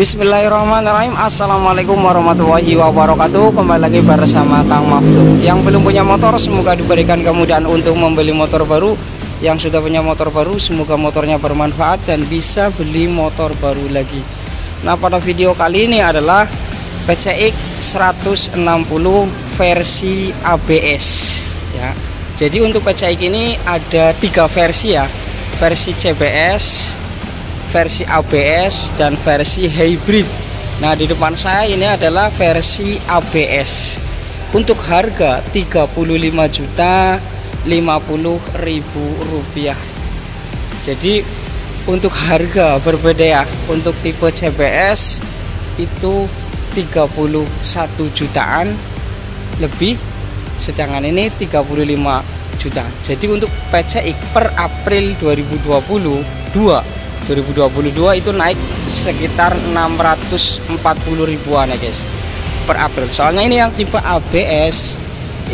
Bismillahirrahmanirrahim. Assalamualaikum warahmatullahi wabarakatuh. Kembali lagi bersama Kang Mahfud. Yang belum punya motor semoga diberikan kemudahan untuk membeli motor baru. Yang sudah punya motor baru semoga motornya bermanfaat Dan bisa beli motor baru lagi. Nah pada video kali ini adalah PCX 160 versi ABS ya. Jadi untuk PCX ini ada tiga versi ya. Versi CBS versi ABS dan versi hybrid. Nah di depan saya ini adalah versi ABS untuk harga 35 juta 50 ribu rupiah jadi untuk harga berbeda ya. Untuk tipe CBS itu 31 jutaan lebih sedangkan ini 35 juta jadi untuk PCX per April 2022 2022 itu naik sekitar 640 ribuan ya guys per April. Soalnya ini yang tipe ABS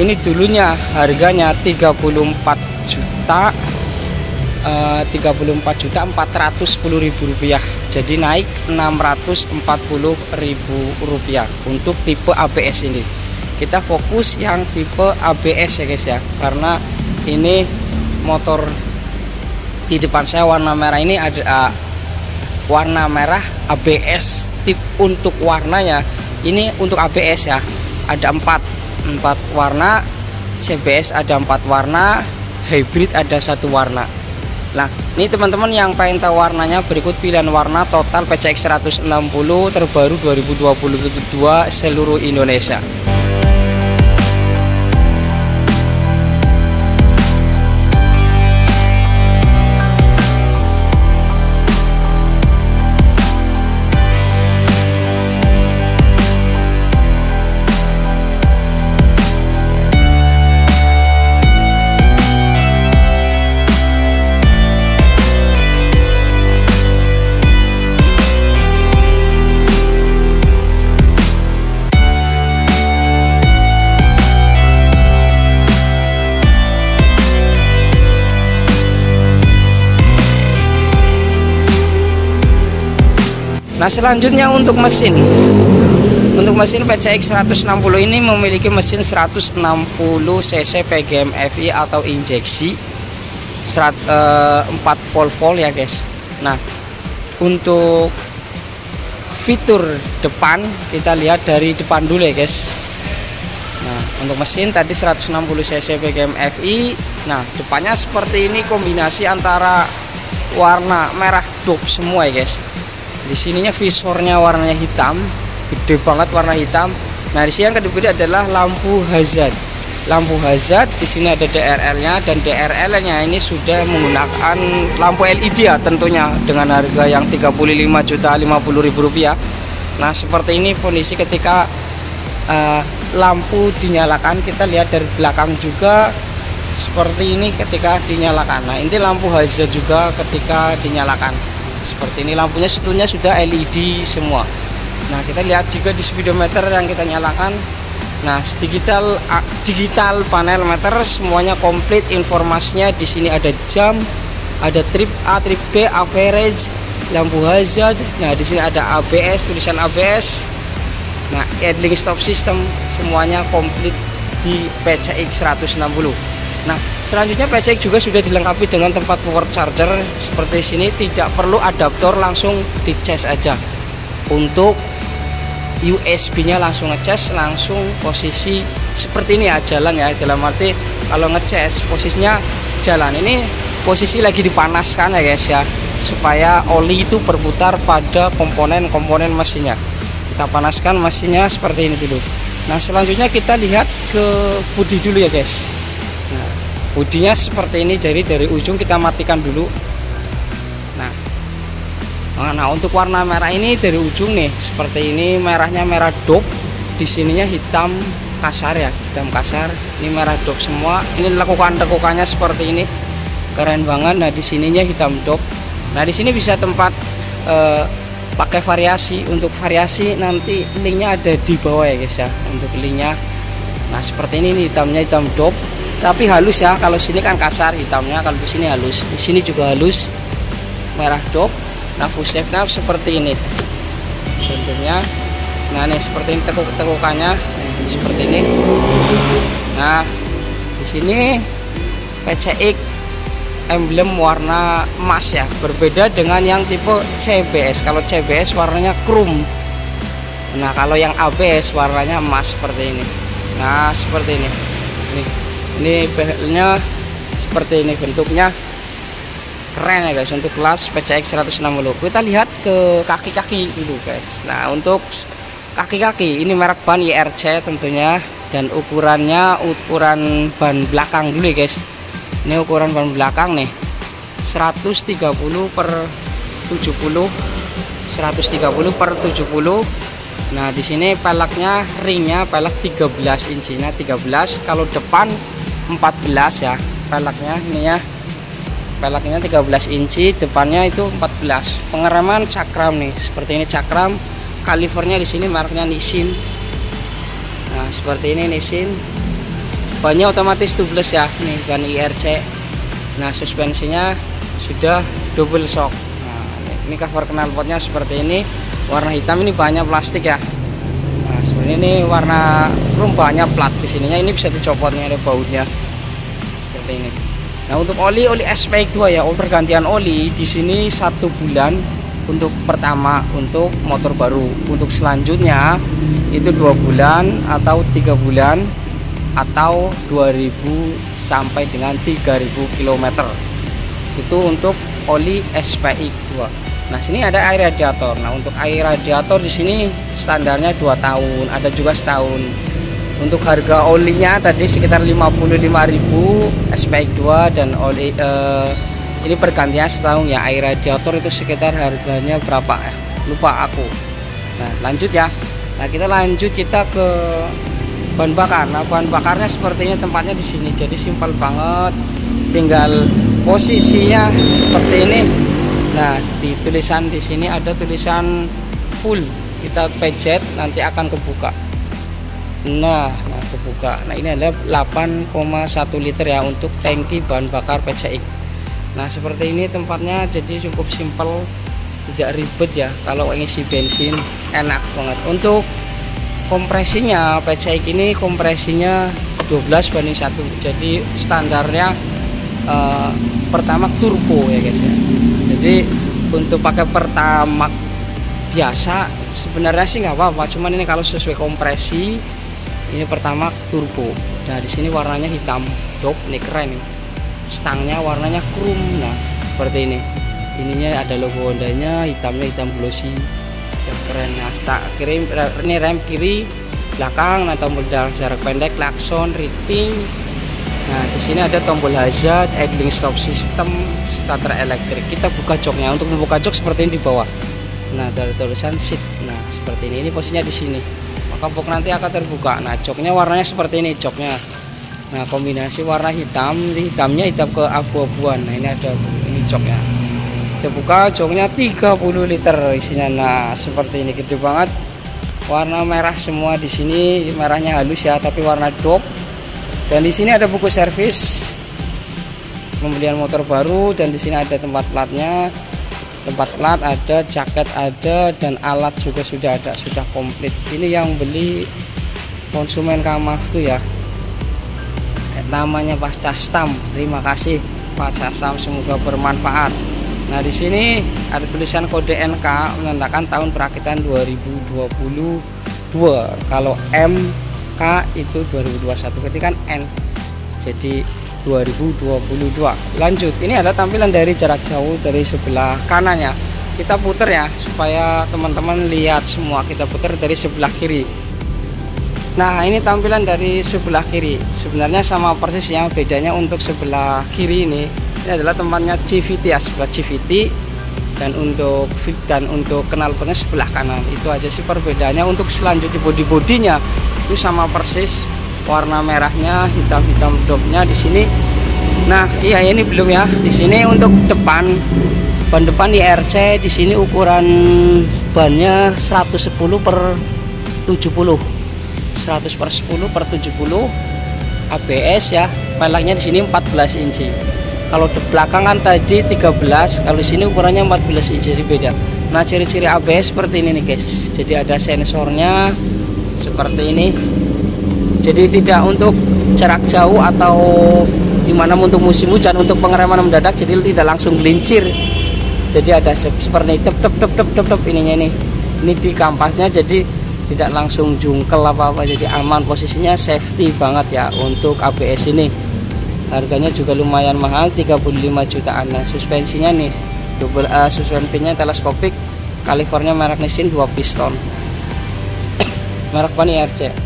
ini dulunya harganya 34 juta eh, 34 juta 410 ribu rupiah. Jadi naik 640 ribu rupiah untuk tipe ABS ini. Kita fokus yang tipe ABS ya guys ya. Karena ini motor di depan saya warna merah ini ada uh, warna merah ABS tip untuk warnanya ini untuk ABS ya. Ada empat empat warna. CBS ada empat warna hybrid ada satu warna. Nah ini teman-teman yang pengen tahu warnanya berikut pilihan warna total PCX 160 terbaru 2022 seluruh Indonesia Nah selanjutnya untuk mesin. Untuk mesin PCX 160 ini memiliki mesin 160 cc PGM FI atau injeksi. 4 eh, volt volt ya guys. Nah untuk fitur depan kita lihat dari depan dulu ya guys. Nah untuk mesin tadi 160 cc PGM FI Nah depannya seperti ini kombinasi antara warna merah dop semua ya guys di sininya visornya warnanya hitam gede banget warna hitam. Nah di sini yang kedua adalah lampu hazard. Lampu hazard di sini ada DRL nya dan DRL nya ini sudah menggunakan lampu LED ya tentunya dengan harga yang 35 juta 50 ribu rupiah. Nah seperti ini kondisi ketika uh, lampu dinyalakan. Kita lihat dari belakang juga seperti ini ketika dinyalakan. Nah ini lampu hazard juga ketika dinyalakan seperti ini lampunya sebetulnya sudah LED semua. Nah kita lihat juga di speedometer yang kita nyalakan. Nah digital digital panel meter semuanya komplit. Informasinya di sini ada jam ada trip A trip B average lampu hazard. Nah di sini ada ABS tulisan ABS nah idling stop system semuanya komplit di PCX 160 Nah, selanjutnya PCX juga sudah dilengkapi dengan tempat power charger. Seperti sini tidak perlu adaptor langsung dicas aja. Untuk USB-nya langsung ngecas langsung posisi seperti ini ya jalan ya. Dalam arti kalau ngecas posisinya jalan. Ini posisi lagi dipanaskan ya guys ya. Supaya oli itu berputar pada komponen-komponen mesinnya. Kita panaskan mesinnya seperti ini dulu. Nah selanjutnya kita lihat ke bodi dulu ya guys nah bodinya seperti ini dari dari ujung kita matikan dulu. Nah. Nah untuk warna merah ini dari ujung nih seperti ini merahnya merah dop di sininya hitam kasar ya hitam kasar. Ini merah dop semua. Ini lakukan lekukannya seperti ini. Keren banget. Nah di sininya hitam dop. Nah di sini bisa tempat eh, pakai variasi. Untuk variasi nanti linknya ada di bawah ya guys ya. Untuk linknya. Nah seperti ini hitamnya hitam dop tapi halus ya kalau sini kan kasar hitamnya kalau di sini halus. Di sini juga halus. Merah dop nah full nah seperti ini. Bentuknya. Nah ini seperti ini tekuk-tekukannya. Seperti ini. Nah di sini PCX emblem warna emas ya. Berbeda dengan yang tipe CBS kalau CBS warnanya krum. Nah kalau yang ABS warnanya emas seperti ini. Nah seperti ini. Ini ini behelnya seperti ini bentuknya. Keren ya guys untuk kelas PCX 160 kita lihat ke kaki-kaki dulu guys. Nah untuk kaki-kaki ini merek ban IRC tentunya. Dan ukurannya ukuran ban belakang dulu ya guys. Ini ukuran ban belakang nih. 130 per 70 130 per 70 nah di sini peleknya ringnya pelek 13 inci. Nah 13 kalau depan 14 ya peleknya ini ya. Peleknya 13 inci depannya itu 14 pengereman cakram nih seperti ini cakram kalivernya di sini mereknya Nissin. Nah seperti ini Nissin. Bannya otomatis tubeless ya nih ban IRC nah suspensinya sudah double shock. Nah, ini cover knalpotnya seperti ini. Warna hitam ini banyak plastik ya ini warna krum banyak plat di sininya. Ini bisa dicopotnya ada bautnya. Seperti ini. Nah untuk oli oli SPX 2 ya. Pergantian oli di sini satu bulan untuk pertama untuk motor baru. Untuk selanjutnya itu dua bulan atau tiga bulan atau 2000 sampai dengan 3000 km itu untuk oli SPX 2 nah sini ada air radiator. Nah untuk air radiator di sini standarnya 2 tahun ada juga setahun. Untuk harga olinya tadi sekitar 55.000 SPX 2 dan oli eh, ini pergantian setahun ya. Air radiator itu sekitar harganya berapa? Ya lupa aku. Nah lanjut ya. Nah kita lanjut kita ke bahan bakar. Nah bahan bakarnya sepertinya tempatnya di sini. Jadi simpel banget. Tinggal posisinya seperti ini nah di tulisan di sini ada tulisan full. Kita pencet nanti akan kebuka. Nah nah kebuka. Nah ini adalah 8,1 liter ya untuk tangki bahan bakar PCX nah seperti ini tempatnya jadi cukup simpel. Tidak ribet ya kalau ngisi bensin enak banget. Untuk kompresinya PCX ini kompresinya 12 banding 1 jadi standarnya uh, pertama turbo ya guys ya jadi untuk pakai pertama biasa sebenarnya sih nggak apa-apa. Cuman ini kalau sesuai kompresi ini pertama turbo. Nah di sini warnanya hitam. Dop ini keren nih. Stangnya warnanya krum. Nah seperti ini. Ininya ada logo Hondanya hitamnya hitam glossy. Yang keren. Nah tak kirim ini rem kiri belakang nah tombol jarak pendek klakson rating nah di sini ada tombol hazard idling stop system starter elektrik. Kita buka joknya. Untuk membuka jok seperti ini di bawah. Nah dari tulisan seat nah seperti ini. Ini posisinya di sini. Maka box nanti akan terbuka. Nah joknya warnanya seperti ini joknya. Nah kombinasi warna hitam. Hitamnya hitam ke abu-abuan. Nah ini ada ini joknya. Kita buka joknya 30 liter isinya. Nah seperti ini. Gede banget. Warna merah semua di sini. Merahnya halus ya tapi warna dop dan di sini ada buku servis pembelian motor baru dan di sini ada tempat platnya. Tempat plat ada jaket ada dan alat juga sudah ada sudah komplit. Ini yang beli konsumen kamar tuh ya. Namanya Pak Castam terima kasih Pak Castam semoga bermanfaat. Nah, di sini ada tulisan kode NK menandakan tahun perakitan 2022. Kalau MK itu 2021, berarti kan N. Jadi 2022. Lanjut, ini ada tampilan dari jarak jauh dari sebelah kanannya. Kita putar ya supaya teman-teman lihat semua. Kita putar dari sebelah kiri. Nah, ini tampilan dari sebelah kiri. Sebenarnya sama persis yang bedanya untuk sebelah kiri ini ini adalah tempatnya CVT ya sebelah CVT dan untuk dan untuk knalpotnya sebelah kanan itu aja sih perbedaannya untuk selanjutnya body bodinya itu sama persis warna merahnya hitam-hitam dopnya di sini. Nah iya ini belum ya. Di sini untuk depan ban depan di RC di sini ukuran bannya 110 per 70 100 per 10 per 70 ABS ya. Peleknya di sini 14 inci. Kalau di belakang kan tadi 13 kalau sini ukurannya 14 inci jadi beda. Nah ciri-ciri ABS seperti ini nih guys. Jadi ada sensornya seperti ini jadi tidak untuk jarak jauh atau di mana untuk musim hujan untuk pengereman mendadak jadi tidak langsung gelincir. Jadi ada seperti tep tep tep tep tep, tep ininya ini. Ini di kampasnya jadi tidak langsung jungkel apa-apa jadi aman. Posisinya safety banget ya untuk ABS ini. Harganya juga lumayan mahal 35 jutaan. Nah suspensinya nih double uh, suspensinya teleskopik California merek Nissin 2 piston. Merek apa nih RC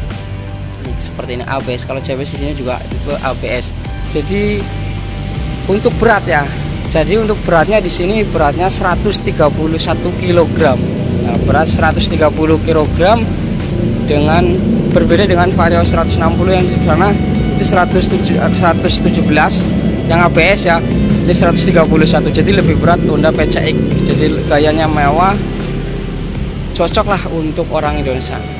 seperti ini ABS kalau CBS ini juga tipe ABS jadi untuk berat ya. Jadi untuk beratnya di sini beratnya 131 kg nah, berat 130 kg dengan berbeda dengan Vario 160 yang di sana itu 117 yang ABS ya ini 131 jadi lebih berat Honda PCX jadi gayanya mewah. Cocok lah untuk orang Indonesia